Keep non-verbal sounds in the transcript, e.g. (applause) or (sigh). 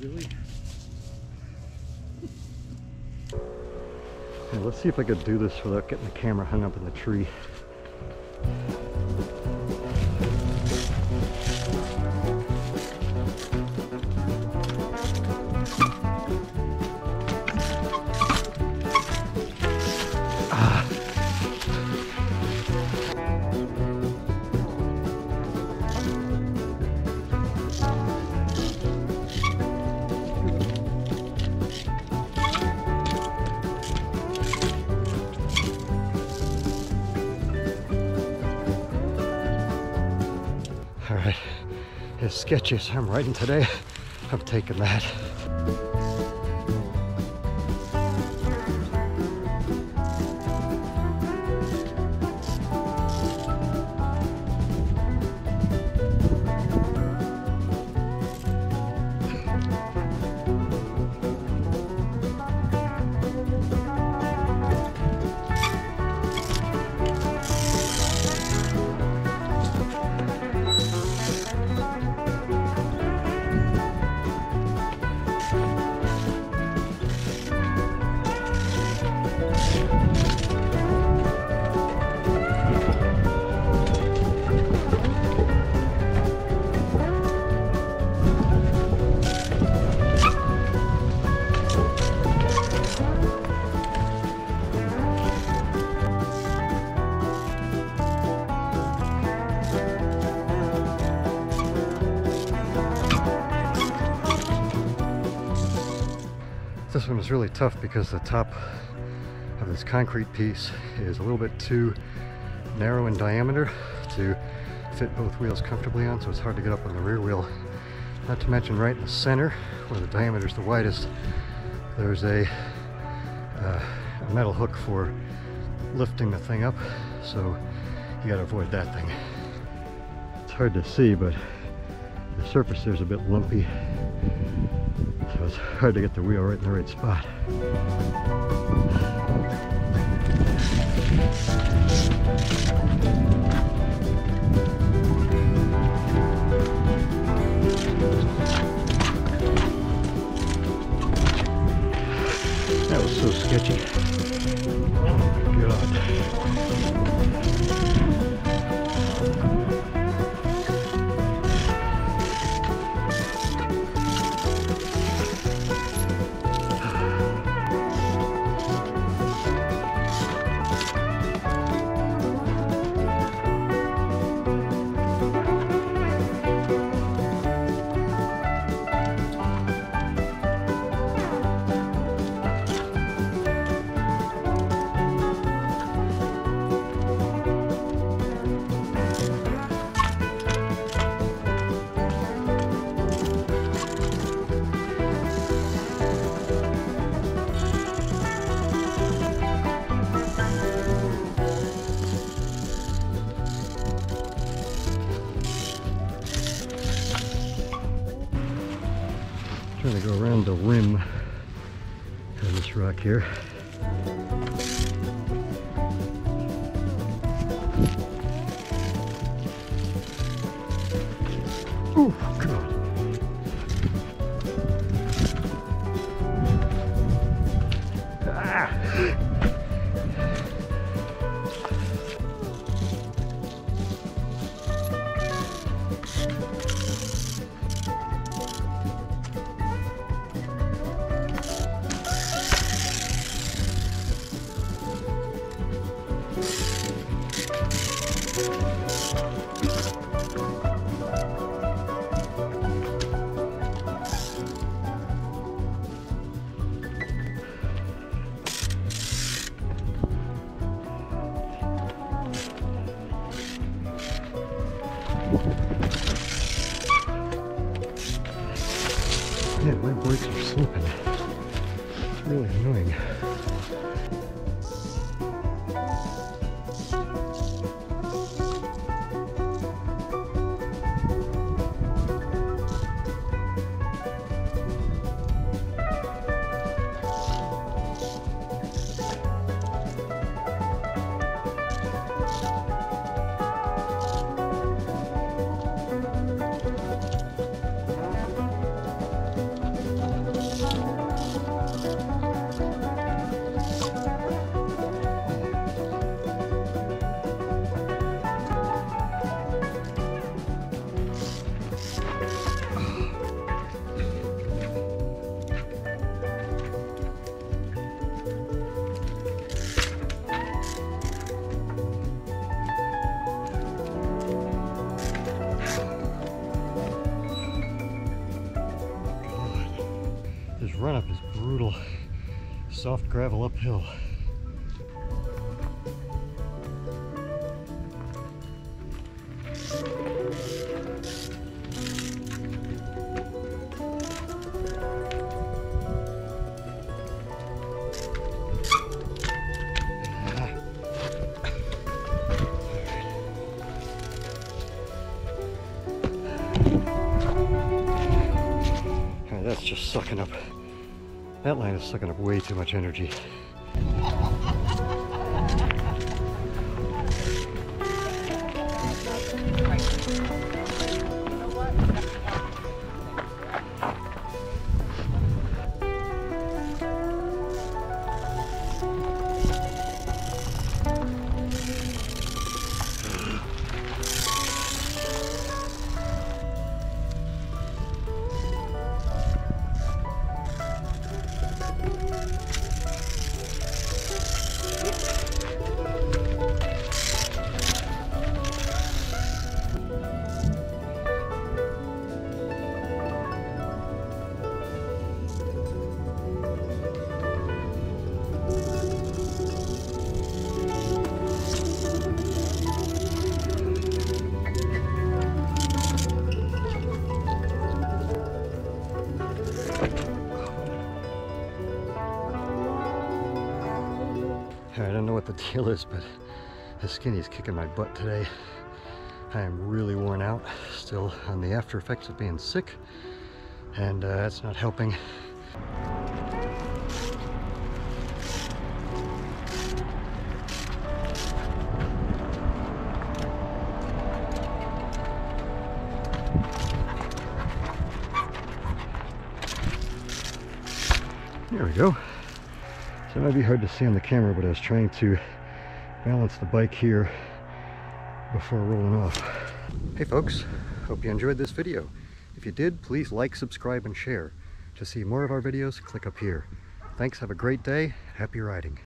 Really? Let's see if I could do this without getting the camera hung up in the tree. Right, as sketchy as I'm writing today, I'm taking that. This one is really tough because the top of this concrete piece is a little bit too narrow in diameter to fit both wheels comfortably on, so it's hard to get up on the rear wheel. Not to mention right in the center, where the diameter is the widest, there's a, uh, a metal hook for lifting the thing up, so you gotta avoid that thing. It's hard to see, but the surface there's a bit lumpy, so it's hard to get the wheel right in the right spot. That Trying to go around the rim of this rock here. Man, my brakes are slipping. It's really annoying. Soft gravel uphill. Ah. That's just sucking up. That line is sucking up way too much energy. I don't know what the (laughs) deal is, but this skinny's kicking my butt today. I am really worn out, still on the after effects of being sick, and uh, that's not helping. There we go. It might be hard to see on the camera, but I was trying to balance the bike here before rolling off. Hey folks, hope you enjoyed this video. If you did, please like, subscribe, and share. To see more of our videos, click up here. Thanks, have a great day, happy riding.